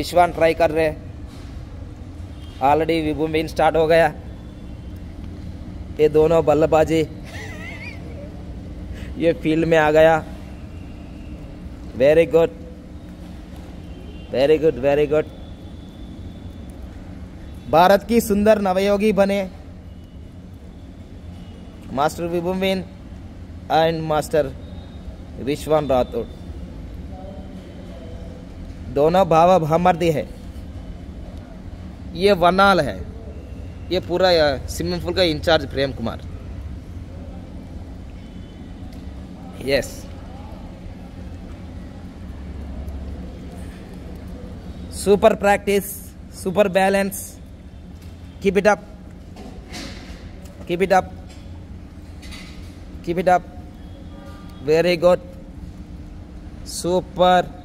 रिशवान try कर रहे already विभू main start हो गया। ये दोनों बल्लेबाजी। ये फ़ील्ड में आ गया। Very good very good very good Bharat की सुंदर नवयोगी बने। मास्टर विभुमीन एंड मास्टर रिश्वान राठौड़ दोनों भाव भामर्दी है। ये वनाल है। ये पूरा स्विमिंग पूल का incharge Prem Kumar. Yes super practice super balance keep it up keep it up keep it up very good super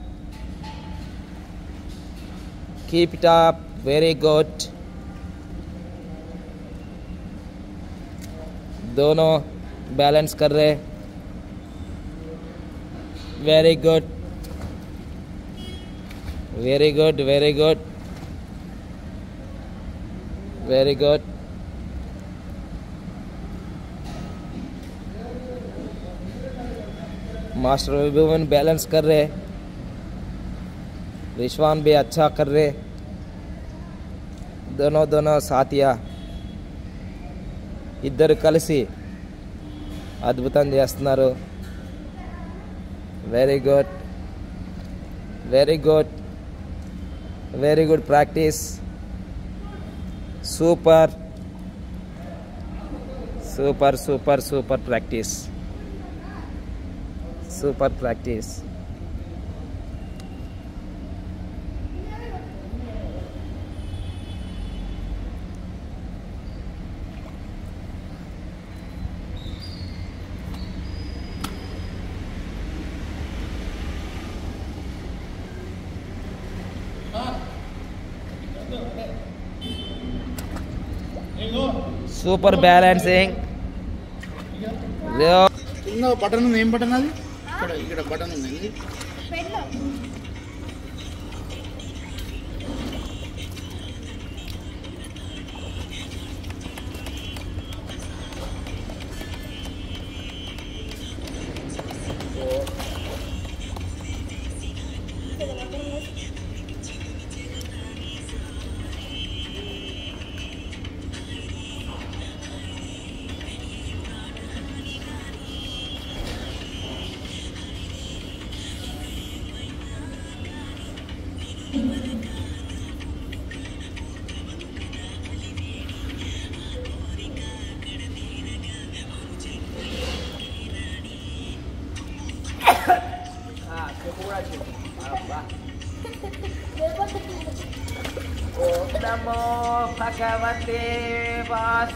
keep it up. Very good. दोनों बैलेंस कर रहे very good very good very good. Very good. Master Vibhuvan balance कर रहे रिश्वान भी अच्छा कर रहे दोनों दोनों సాతియా ఇద్దరు కలిసి అద్భుతం చేస్తున్నారు very good very good very good practice super super super super practice super practice super balancing. Button ఏం బటన్ అది? ఇక్కడ బటన్ ఉందండి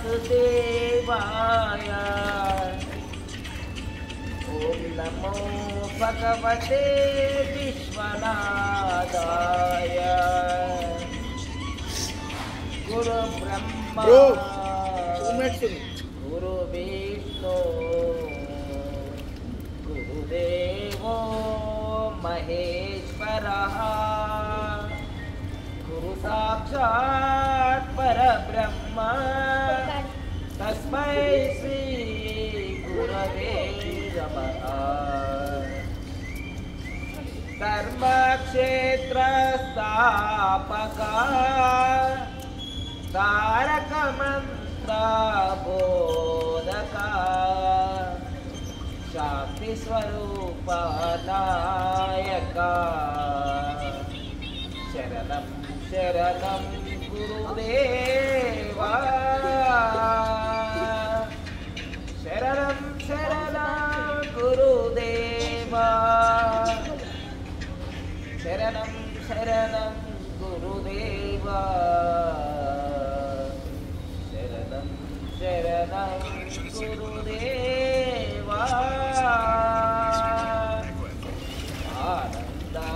वासुदेवाय ॐ नमो भगवते विश्वनादाय गुरुब्रह्मा गुरुदेव गुरुदेवो गुरु साक्षात् परब्रह्म। मै श्री नमः कर्मक्षेत्रस्तापकार तारकमन्त्रा बोदका शरणं शरणं गुरुदेवा। शरणं शरणं गुरुदेवा। शरणं शरणं गुरुदेवा। शरणं शरणं गुरुदेवा। आनन्दसागरा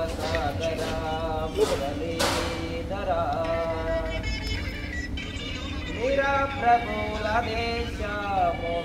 मुरलीधरा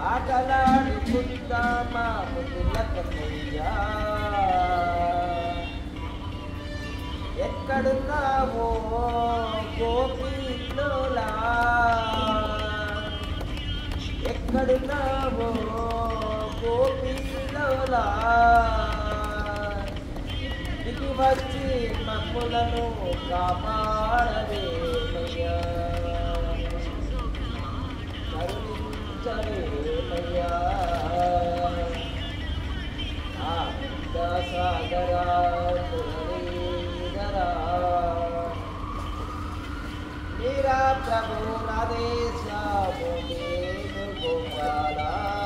Akalan ko di tama, matulad na kuya. ఎక్కడున్నావో గోపీలోలా ఎక్కడున్నావో గోపీలోలా ఇది వచ్చి మమ్ములను కాపాడవేమయ్యా चले भैया आनंद सागरा मुरलीधरा मेरा प्रभु गोपाला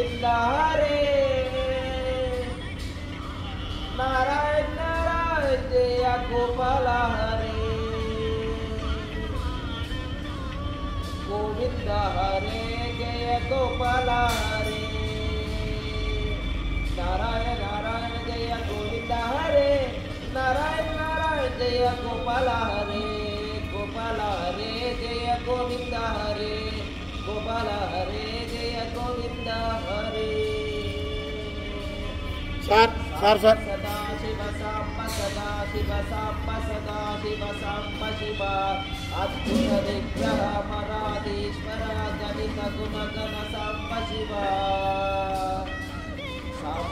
गोविंद हरे नारायण नारायण जय गोपाल हरे गोविंद हरे जय गोपाल हरे नारायण नारायण जय गोविंद हरे नारायण नारायण जय गोपाल हरे गोपाल हरे जय गोविंद हरे गोपाल हरे हरि। सदा शिव साम्ब सदा शिव। साम्ब सदा शिव सावाराधीश्वरं शिवा। साव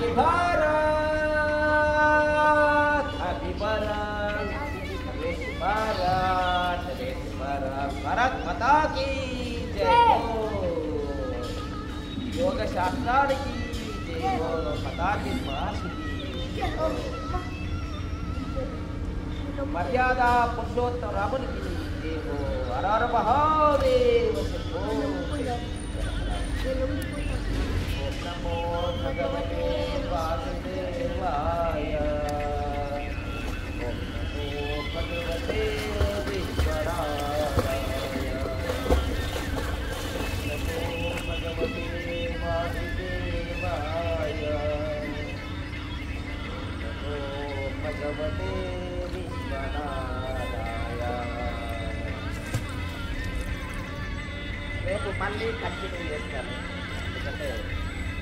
शिवा భారత్ మతాకి యోగ శాస్త్రానికి మతాకి మర్యాద పురుషోత్తమ రామునికి దేవో హరహర మహాదేవ నమో భగవతే వాసు రేపు మళ్ళీ కంటిన్యూ చేస్తాను ఎందుకంటే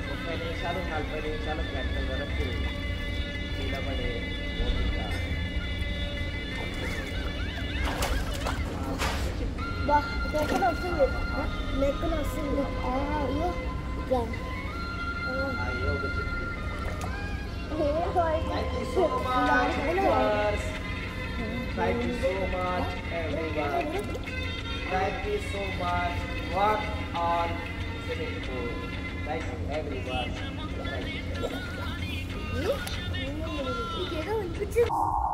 ముప్పై నిమిషాలు నలభై నిమిషాలు గంట వరకు నిలబడే ఓపిక బా ఎక్కడ వస్తుంది లెక్కన వస్తుంది అయ్యో ఇట్లా Thank you so much, viewers. Thank you so much, everyone. Thank you so much. Work on beautiful. Thank you, everyone. Thank you. Hmm?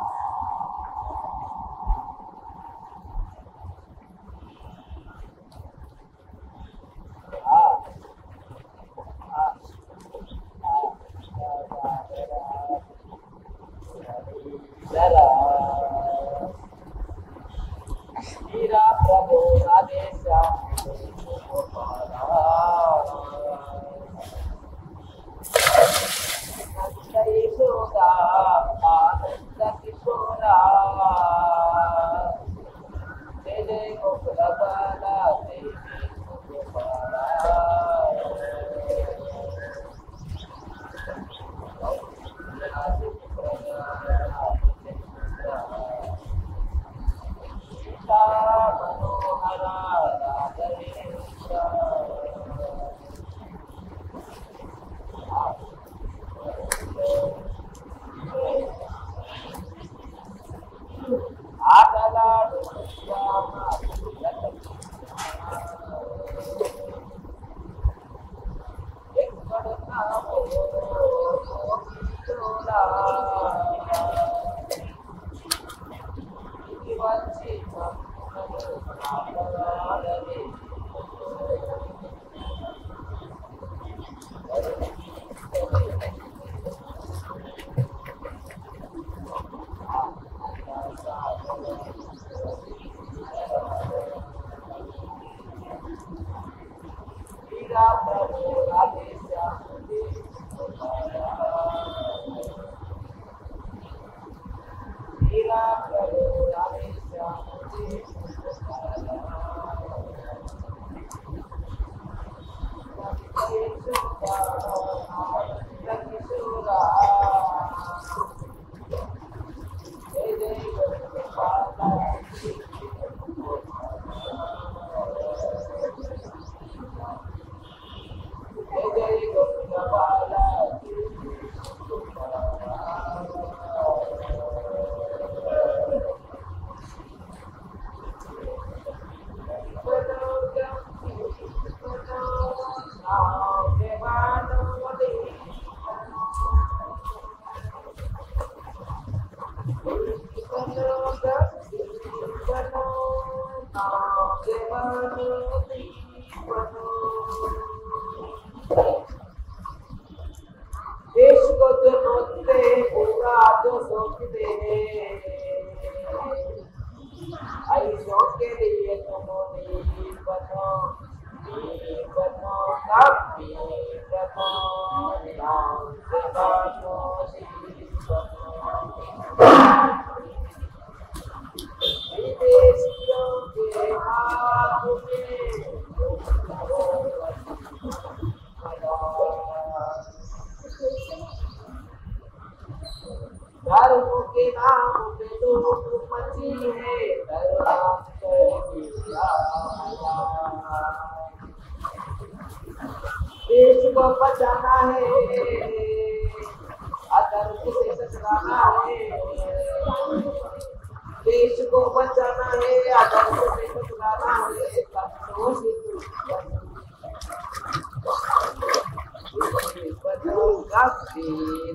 धर्म के नाम पे लूट मची है। धर्म देश को बचाना है अधर्म से टकराना है। देश को बचाना है अधर्म से टकराना है। कष्टों से बनो गंभीर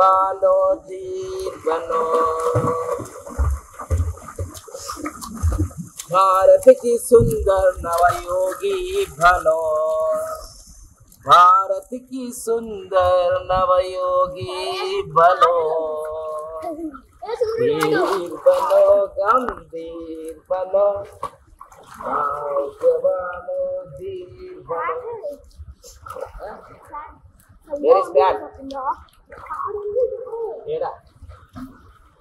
नौजवानों धीर बनो। भारत की सुंदर नवयोगी बनो। भारत की सुंदर नवयोगी बनो। वीर बनो गंभीर बनो। नौजवानों धीर बनो। Where is that? ఏడా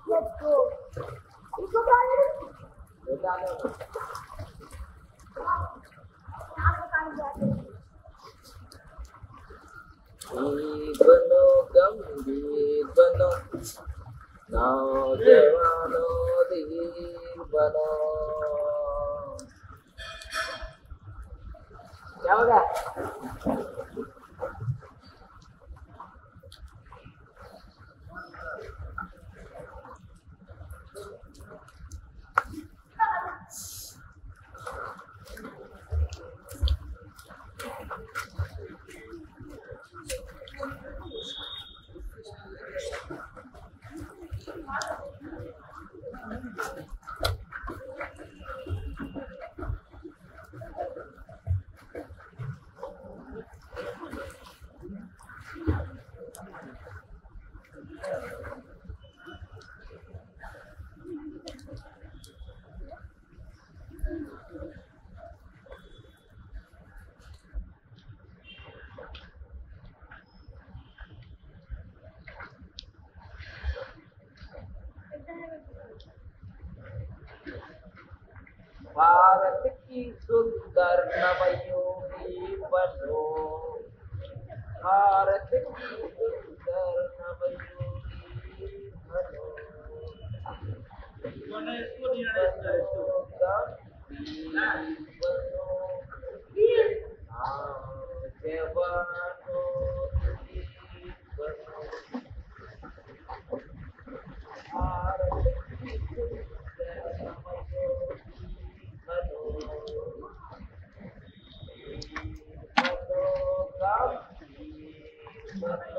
Let's go. ఇంకో బాల్ ఏడాలో बनो semana.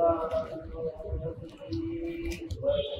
Allah, Allah,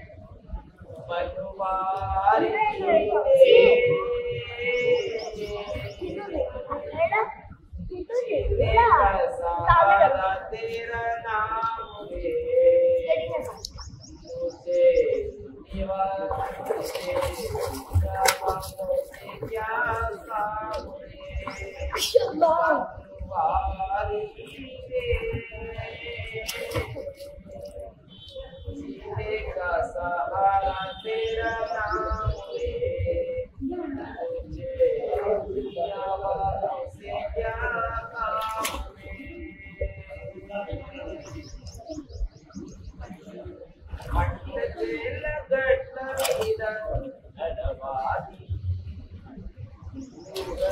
तेरा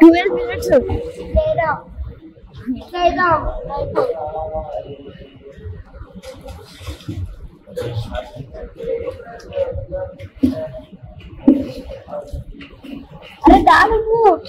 12 minutes. Lay down. Lay down. Lay down. अरे डाल उठ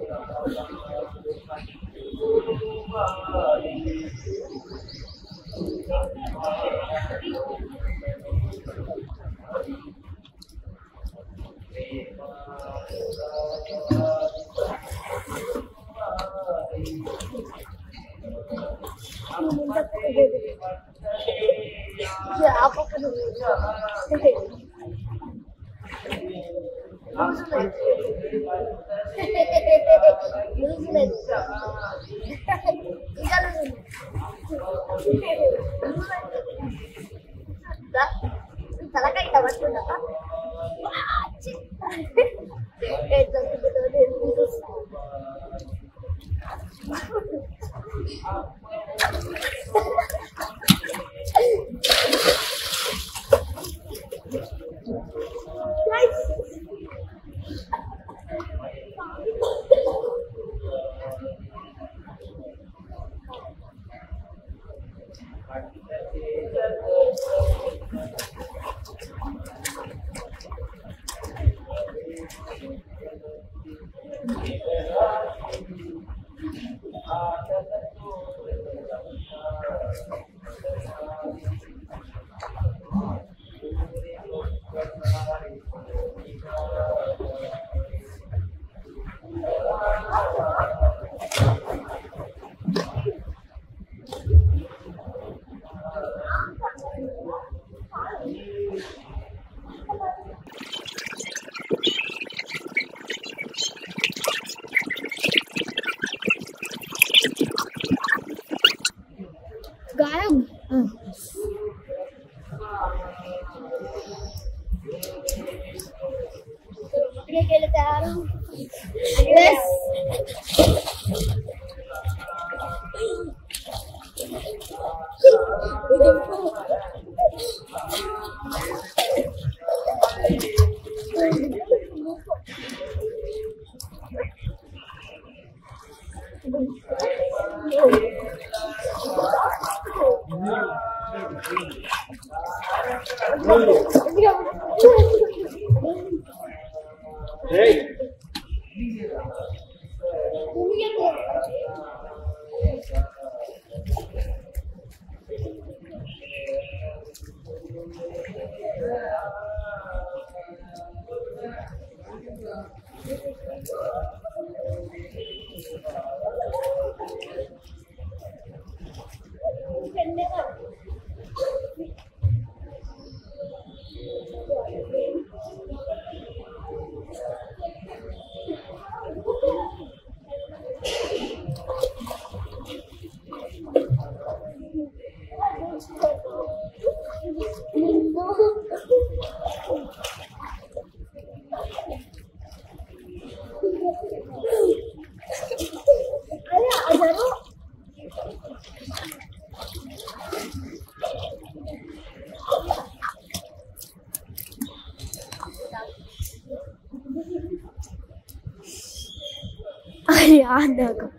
another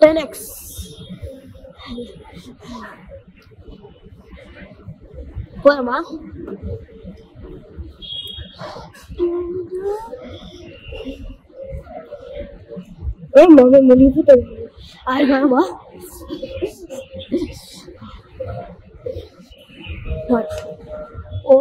ten x போறமா ஆமா முடிவு ஆமா What? Oh.